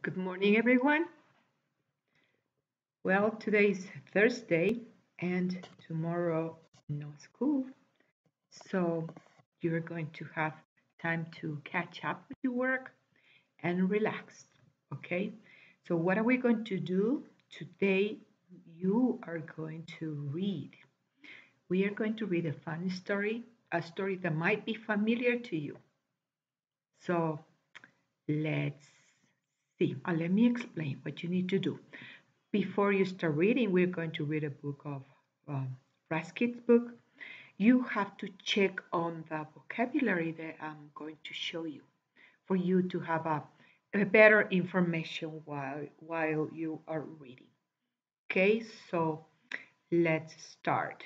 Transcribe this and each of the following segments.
Good morning, everyone. Well, today is Thursday and tomorrow no school. So you're going to have time to catch up with your work and relax. Okay. So what are we going to do? Today you are going to read. We are going to read a fun story, a story that might be familiar to you. So let's see. Uh, let me explain what you need to do. Before you start reading, we're going to read a book of um, Raskit's book. You have to check on the vocabulary that I'm going to show you for you to have a, a better information while, while you are reading. Okay, so let's start.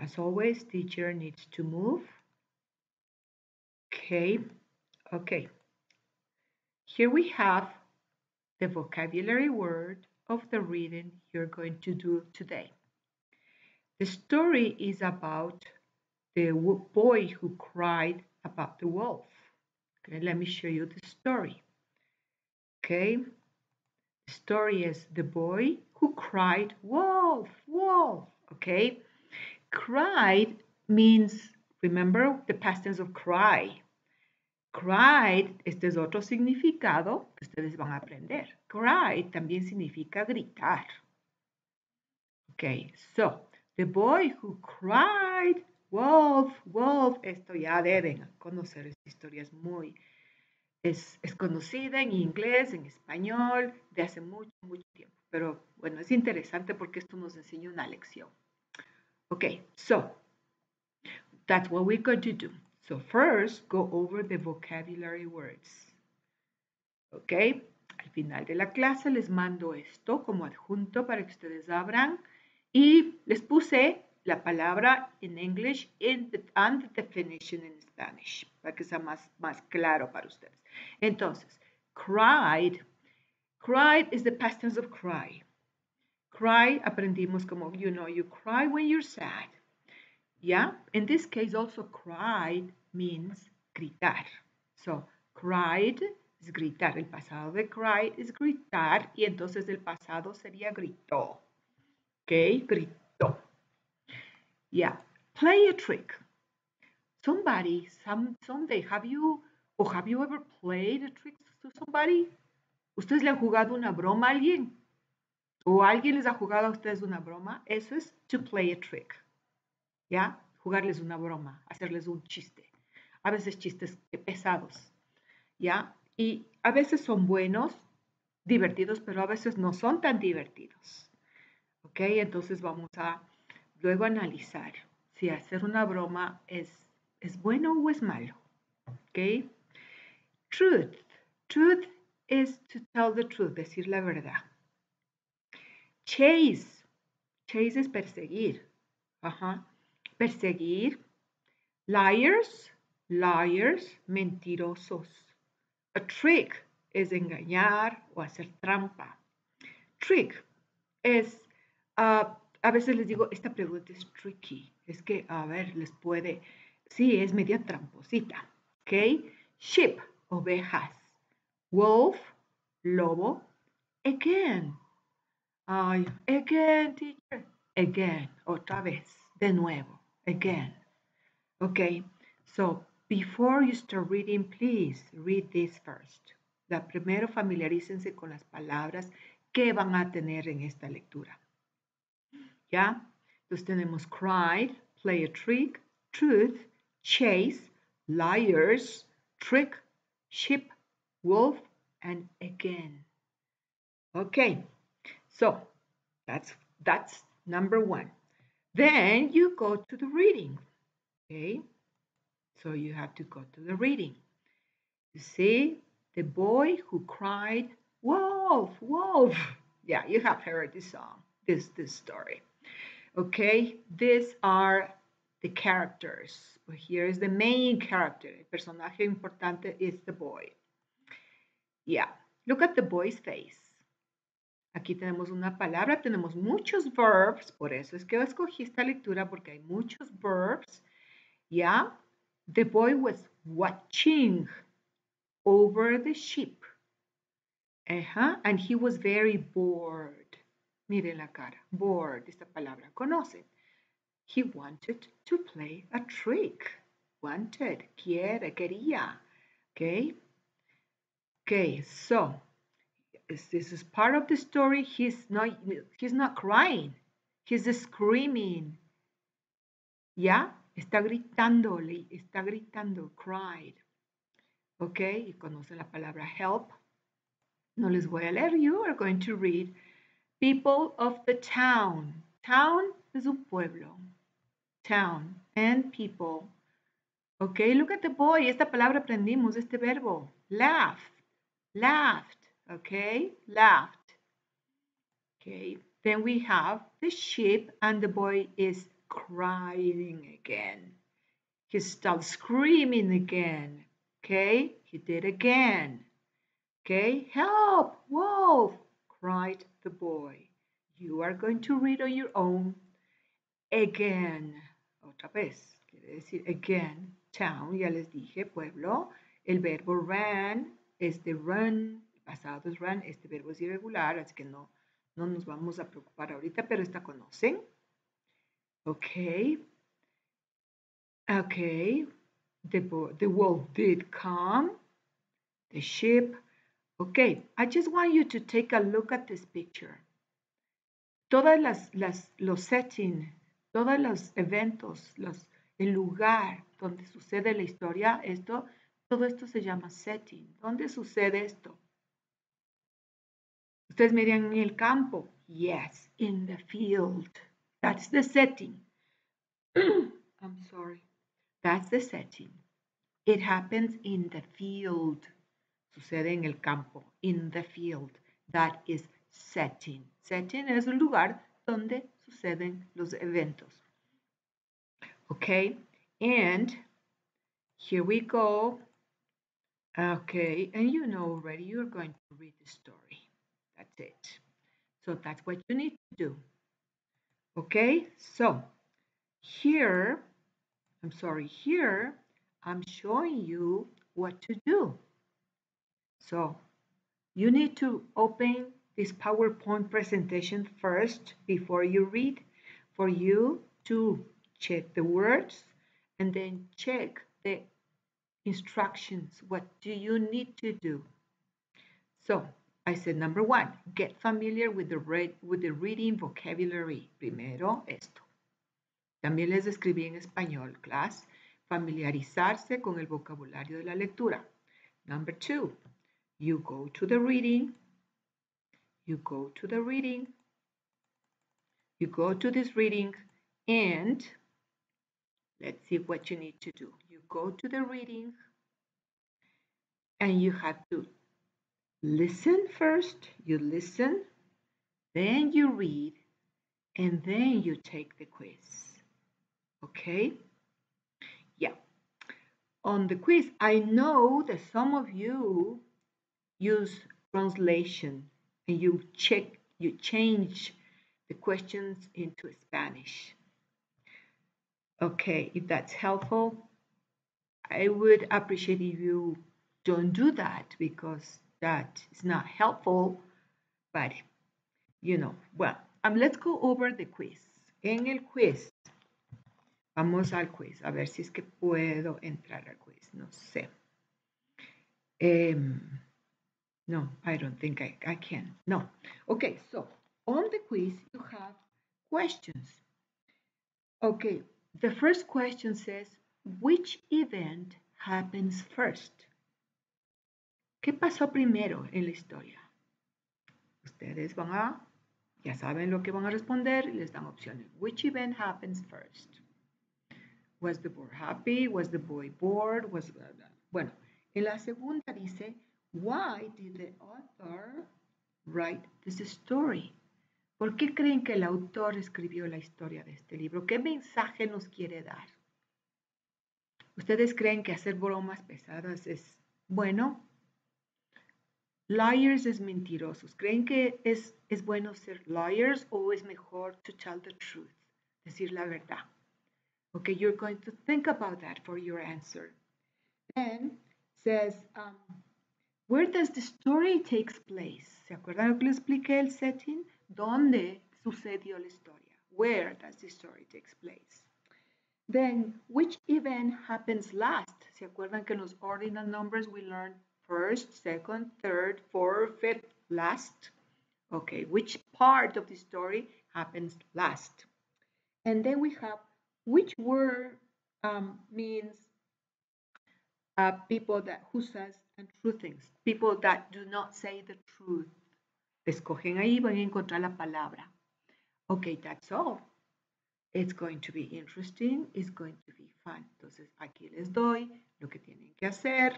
As always, teacher needs to move. Okay, okay. Here we have the vocabulary word of the reading you're going to do today. The story is about the boy who cried about the wolf. Okay, let me show you the story. Okay, the story is the boy who cried wolf, wolf. Okay, cried means, remember the past tense of cry. Cried, este es otro significado ustedes van a aprender. Cry también significa gritar. Okay, so the boy who cried, wolf, wolf, esto ya deben conocer, esta historia es muy, es, es conocida en inglés, en español, de hace mucho, mucho tiempo. Pero bueno, es interesante porque esto nos enseña una lección. Okay, so that's what we're going to do. So first, go over the vocabulary words. ¿Ok? Al final de la clase les mando esto como adjunto para que ustedes abran y les puse la palabra en English and the definition in Spanish para que sea más, más claro para ustedes. Entonces, cried. Cried is the past tense of cry. Cry aprendimos como, you know, you cry when you're sad. Yeah, in this case also cried means gritar. So cried es gritar. El pasado de cried es gritar y entonces el pasado sería gritó. Ok, gritó. Yeah, play a trick. Somebody, some, someday, have you, or have you ever played a trick to somebody? ¿Ustedes le han jugado una broma a alguien? ¿O alguien les ha jugado a ustedes una broma? Eso es to play a trick. ¿ya? Jugarles una broma, hacerles un chiste. A veces chistes pesados, ¿ya? Y a veces son buenos, divertidos, pero a veces no son tan divertidos. ¿Ok? Entonces vamos a luego analizar si hacer una broma es, es bueno o es malo. ¿Ok? Truth. Truth is to tell the truth, decir la verdad. Chase. Chase es perseguir. Ajá perseguir, liars, liars, mentirosos. A trick es engañar o hacer trampa. Trick es, uh, a veces les digo, esta pregunta es tricky. Es que, a ver, les puede, sí, es media tramposita. ¿Ok? Sheep, ovejas. Wolf, lobo. Again. Ay, again, teacher. Again, otra vez, de nuevo again. Okay, so before you start reading, please read this first. La primero familiarícense con las palabras que van a tener en esta lectura. ¿Ya? Entonces tenemos cried, play a trick, truth, chase, liars, trick, ship, wolf, and again. Okay, so that's that's number one. Then you go to the reading. Okay, so you have to go to the reading. You see, the boy who cried, Wolf, Wolf. Yeah, you have heard this song, this, this story. Okay, these are the characters. But here is the main character. El personaje importante is the boy. Yeah, look at the boy's face. Aquí tenemos una palabra, tenemos muchos verbs, por eso es que escogí esta lectura porque hay muchos verbs. ¿Ya? The boy was watching over the sheep. Ajá. And he was very bored. Miren la cara. Bored, esta palabra. Conocen. He wanted to play a trick. Wanted. Quiere, quería. Okay. Okay, so this is part of the story. He's not he's not crying. He's screaming. ¿Ya? Está gritando, está gritando, cried. ¿Ok? Y conoce la palabra help. No les voy a leer. You are going to read. People of the town. Town es un pueblo. Town and people. Ok, look at the boy. Esta palabra aprendimos, este verbo. Laugh. Laughed. Okay, laughed. Okay, then we have the sheep and the boy is crying again. He started screaming again. Okay, he did again. Okay, help, wolf, cried the boy. You are going to read on your own. Again, otra vez, quiere decir again, town, ya les dije, pueblo. El verbo ran es de run, pasado es run, este verbo es irregular, así que no, no nos vamos a preocupar ahorita, pero esta conocen. Okay. Okay. The, the wolf did come. The sheep. Okay. I just want you to take a look at this picture. Todas las, las los settings, todos los eventos, los, el lugar donde sucede la historia, esto, todo esto se llama setting. ¿Dónde sucede esto? Ustedes miran en el campo. Yes, in the field. That's the setting. I'm sorry. That's the setting. It happens in the field. Sucede en el campo. In the field. That is setting. Setting es un lugar donde suceden los eventos. Okay. And here we go. Okay. And you know already you're going to read the story. That's it. So that's what you need to do. Okay, so here, I'm sorry, here I'm showing you what to do. So you need to open this PowerPoint presentation first before you read for you to check the words and then check the instructions. What do you need to do? So I said, number one, get familiar with the, read, with the reading vocabulary. Primero, esto. También les escribí en español, class, familiarizarse con el vocabulario de la lectura. Number two, you go to the reading. You go to the reading. You go to this reading and let's see what you need to do. You go to the reading and you have to listen first, you listen, then you read, and then you take the quiz. Okay? Yeah. On the quiz, I know that some of you use translation and you check, you change the questions into Spanish. Okay, if that's helpful, I would appreciate if you don't do that because that is not helpful, but you know, well, um, let's go over the quiz. En el quiz, vamos al quiz, a ver si es que puedo entrar al quiz, no sé. Um, no, I don't think I, I can. No. Okay, so on the quiz, you have questions. Okay, the first question says, which event happens first? ¿Qué pasó primero en la historia? Ustedes van a, ya saben lo que van a responder y les dan opciones. Which event happens first? Was the boy happy? Was the boy bored? Was Bueno, en la segunda dice, why did the author write this story? ¿Por qué creen que el autor escribió la historia de este libro? ¿Qué mensaje nos quiere dar? ¿Ustedes creen que hacer bromas pesadas es bueno? Liars es mentirosos. ¿Creen que es, es bueno ser liars o es mejor to tell the truth? Decir la verdad. Okay, you're going to think about that for your answer. Then says, um, Where does the story takes place? ¿Se acuerdan lo que les expliqué el setting? ¿Dónde sucedió la historia? Where does the story takes place? Then, which event happens last? ¿Se acuerdan que en los ordinal numbers we learn first, second, third, fourth, fifth, last? Okay, which part of the story happens last? And then we have which word um, means uh, people that who says untrue things, people that do not say the truth. Escogen ahí, van a encontrar la palabra. Okay, that's all. It's going to be interesting, it's going to be fun. Entonces, aquí les doy lo que tienen que hacer.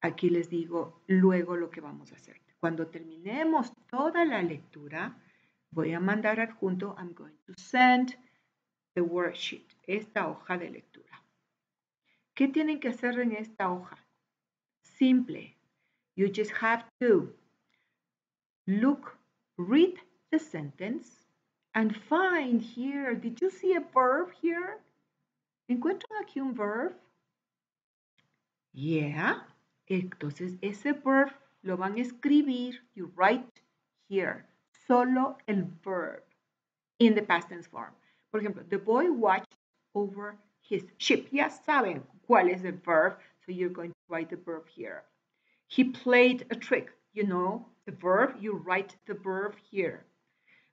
Aquí les digo luego lo que vamos a hacer. Cuando terminemos toda la lectura, voy a mandar adjunto, I'm going to send the worksheet, esta hoja de lectura. ¿Qué tienen que hacer en esta hoja? Simple. You just have to look, read the sentence, and find here, did you see a verb here? ¿Encuentran aquí un verb? Yeah. Entonces, ese verb lo van a escribir, you write here, solo el verb in the past tense form. Por ejemplo, the boy watched over his ship. Ya saben cuál es el verb, so you're going to write the verb here. He played a trick. You know the verb, you write the verb here.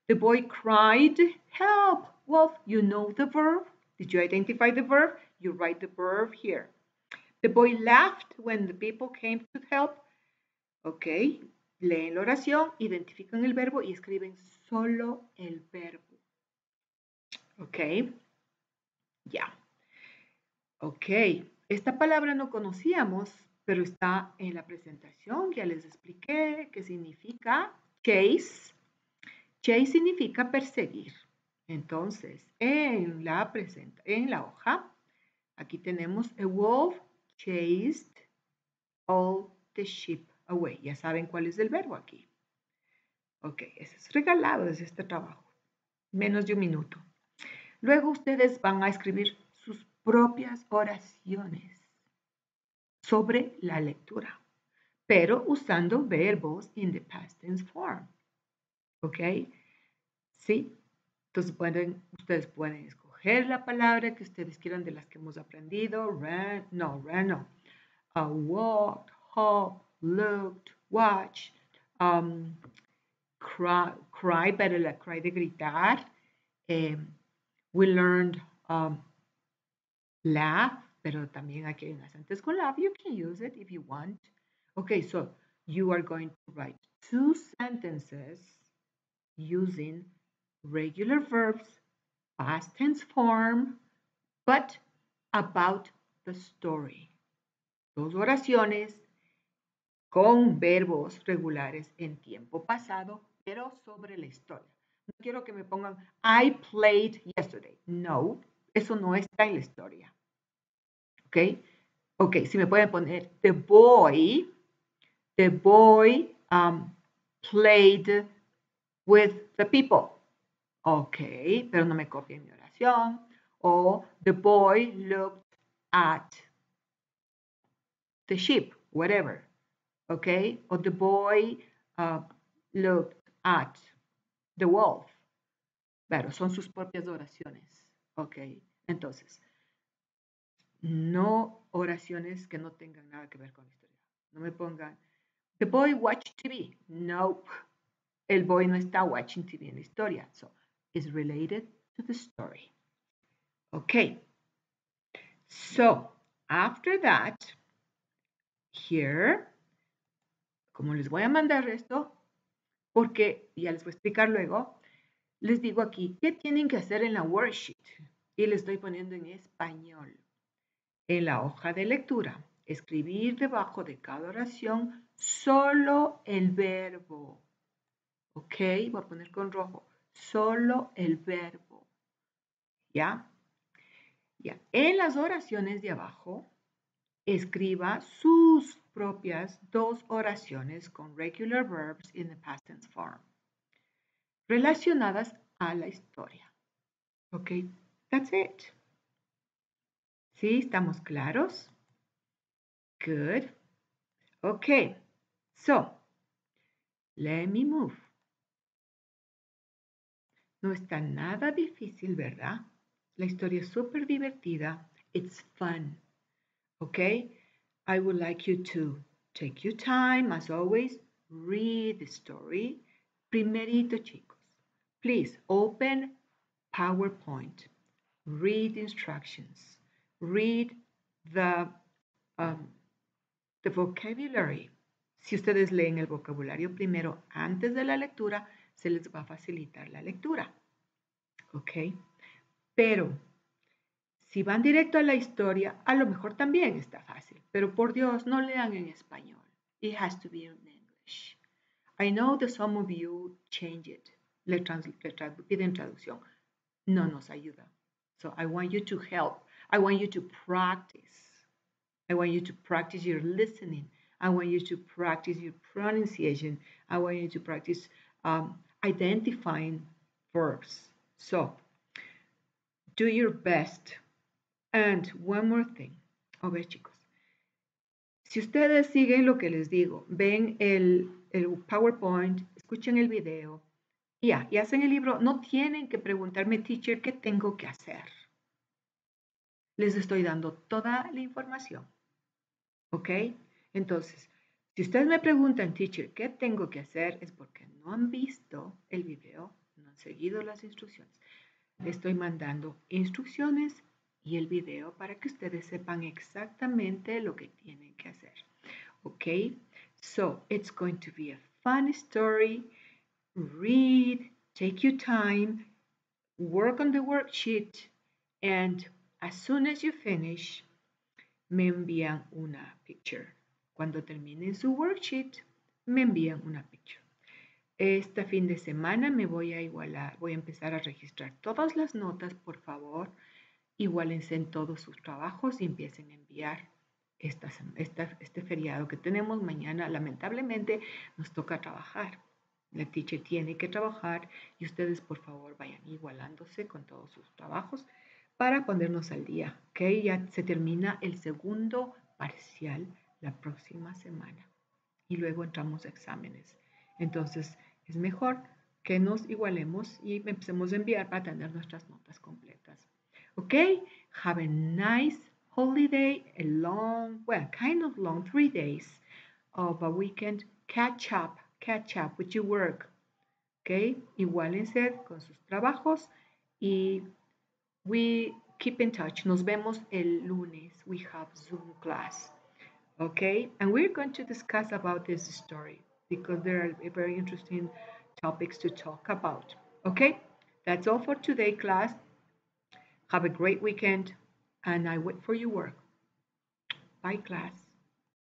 The boy cried, help. Well, you know the verb. Did you identify the verb? You write the verb here. The boy laughed when the people came to help. Ok, leen la oración, identifican el verbo y escriben solo el verbo. Ok, ya. Ok, esta palabra no conocíamos, pero está en la presentación. Ya les expliqué qué significa chase Chase significa perseguir. Entonces, en la, presenta, en la hoja, aquí tenemos a wolf chased all the sheep away. Ya saben cuál es el verbo aquí. Ok, ese es regalado desde este trabajo. Menos de un minuto. Luego ustedes van a escribir sus propias oraciones sobre la lectura, pero usando verbos in the past tense form. ¿Ok? ¿Sí? Entonces pueden, ustedes pueden escoger la palabra que ustedes quieran de las que hemos aprendido. Ran, no, ran no. Uh, walked, hopped, looked, watched, um, cry, cry, pero la cry de gritar. Um, we learned um, laugh, pero también aquí hay un acento con laugh. You can use it if you want. Okay, so you are going to write two sentences using regular verbs, past tense form, but about the story. Dos oraciones con verbos regulares en tiempo pasado, pero sobre la historia. No quiero que me pongan I played yesterday. No, eso no está en la historia. ¿Ok? Ok, si me pueden poner the boy, the boy um, played with the people. Ok, pero no me copien mi oración. O the boy looked at the sheep, whatever. Ok, o the boy uh, looked at the wolf. Pero son sus propias oraciones. Ok, entonces, no oraciones que no tengan nada que ver con la historia. No me pongan, the boy watched TV. Nope el boy no está watching TV en la historia. So, it's related to the story. Okay. So, after that, here, como les voy a mandar esto, porque ya les voy a explicar luego, les digo aquí, ¿qué tienen que hacer en la worksheet? Y le estoy poniendo en español. En la hoja de lectura, escribir debajo de cada oración solo el verbo Ok, voy a poner con rojo. Solo el verbo. ¿Ya? Ya. En las oraciones de abajo, escriba sus propias dos oraciones con regular verbs in the past tense form relacionadas a la historia. Ok, that's it. ¿Sí? ¿Estamos claros? Good. Ok. So, let me move. No está nada difícil, ¿verdad? La historia es súper divertida. It's fun. Okay? I would like you to take your time, as always, read the story. Primerito, chicos. Please open PowerPoint. Read instructions. Read the, um, the vocabulary. Si ustedes leen el vocabulario primero antes de la lectura, se les va a facilitar la lectura. ¿Ok? Pero si van directo a la historia, a lo mejor también está fácil. Pero por Dios, no lean en español. It has to be in English. I know that some of you change it. Le, trans, le piden traducción. No nos ayuda. So I want you to help. I want you to practice. I want you to practice your listening. I want you to practice your pronunciation. I want you to practice um, identifying verbs. So, do your best. And one more thing. A ver, chicos. Si ustedes siguen lo que les digo, ven el, el PowerPoint, escuchen el video y, ya, y hacen el libro, no tienen que preguntarme, teacher, ¿qué tengo que hacer? Les estoy dando toda la información. ¿Ok? Entonces, si ustedes me preguntan, teacher, ¿qué tengo que hacer? Es porque no han visto el video, no han seguido las instrucciones. Estoy mandando instrucciones y el video para que ustedes sepan exactamente lo que tienen que hacer. ¿Ok? So, it's going to be a fun story. Read, take your time, work on the worksheet, and as soon as you finish, me envían una picture. Cuando terminen su worksheet, me envían una picture. Este fin de semana me voy a igualar, voy a empezar a registrar todas las notas, por favor. Igualense en todos sus trabajos y empiecen a enviar esta, este feriado que tenemos mañana. Lamentablemente nos toca trabajar. La teacher tiene que trabajar y ustedes por favor vayan igualándose con todos sus trabajos para ponernos al día. ¿ok? Ya se termina el segundo parcial la próxima semana y luego entramos a exámenes. Entonces es mejor que nos igualemos y empecemos a enviar para tener nuestras notas completas. ¿Ok? Have a nice holiday, a long, well, kind of long, three days of a weekend. Catch up, catch up with your work. ¿Ok? Igualense con sus trabajos y we keep in touch. Nos vemos el lunes. We have Zoom class. Okay, and we're going to discuss about this story because there are very interesting topics to talk about. Okay, that's all for today, class. Have a great weekend, and I wait for your work. Bye, class.